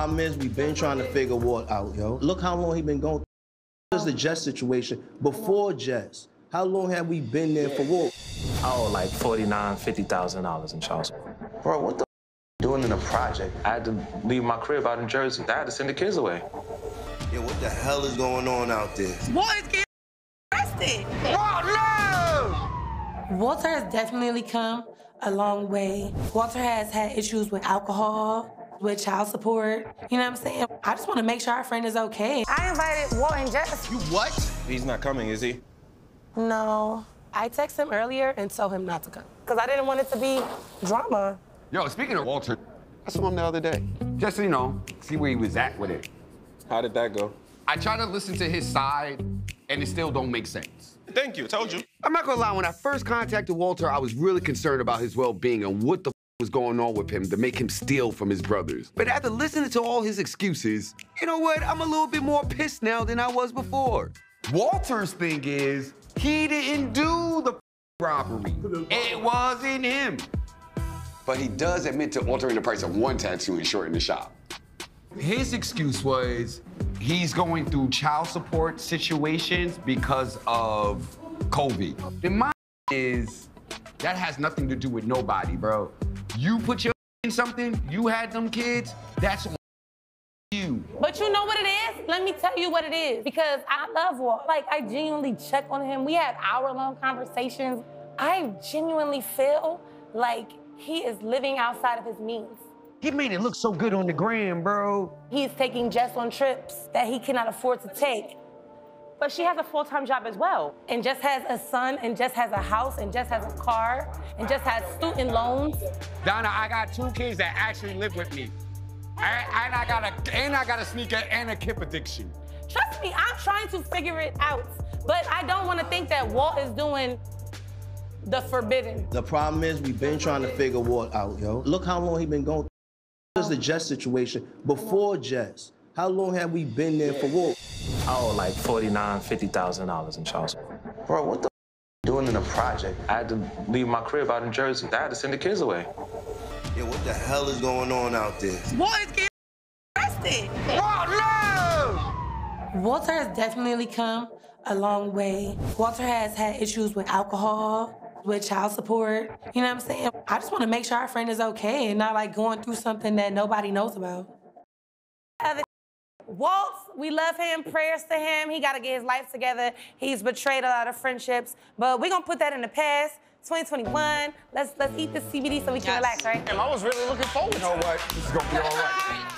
Problem is, we've been trying to figure Walt out, yo. Look how long he been going through. This is the Jess situation. Before Jess, how long have we been there for Walt? I owe like forty-nine, fifty thousand dollars in child support. Bro, what the doing in a project? I had to leave my crib out in Jersey. I had to send the kids away. Yeah, what the hell is going on out there? Boys get arrested. Walter has definitely come a long way. Walter has had issues with alcohol, with child support. You know what I'm saying? I just want to make sure our friend is okay. I invited Walt and Jess. You what? He's not coming, is he? No. I texted him earlier and told him not to come because I didn't want it to be drama. Yo, speaking of Walter, I saw him the other day. Just, so you know, see where he was at with it. How did that go? I try to listen to his side, and it still don't make sense. Thank you. Told you. I'm not gonna lie, when I first contacted Walter, I was really concerned about his well-being and what the was going on with him to make him steal from his brothers. But after listening to all his excuses, you know what? I'm a little bit more pissed now than I was before. Walter's thing is, he didn't do the robbery. It wasn't him. But he does admit to altering the price of one tattoo and shorting the shop. His excuse was he's going through child support situations because of COVID. And my is that has nothing to do with nobody, bro. You put your in something, you had them kids, that's you. But you know what it is? Let me tell you what it is. Because I love Walt. Like, I genuinely check on him. We have hour-long conversations. I genuinely feel like he is living outside of his means. He made it look so good on the gram, bro. He's taking Jess on trips that he cannot afford to take. But she has a full-time job as well. And Jess has a son, and Jess has a house, and Jess has a car, and Jess has student loans. Donna, I got two kids that actually live with me. And, and I got a and I got a sneaker and a kip addiction. Trust me, I'm trying to figure it out. But I don't want to think that Walt is doing the forbidden. The problem is, we've been trying to figure Walt out, yo. Look how long he been going through. This is the Jess situation. Before Jess, how long have we been there for Walt? I owe like forty-nine, fifty thousand dollars in child support. Bro, what the doing in a project? I had to leave my crib out in Jersey. I had to send the kids away. Yeah, what the hell is going on out there? Boys get arrested. Walter has definitely come a long way. Walter has had issues with alcohol, with child support. You know what I'm saying? I just want to make sure our friend is okay and not like going through something that nobody knows about. Walt, we love him. Prayers to him. He got to get his life together. He's betrayed a lot of friendships, but we're gonna put that in the past. 2021. Let's let's eat this CBD so we can relax, right? Damn, I was really looking forward to You know what? This is gonna be all right.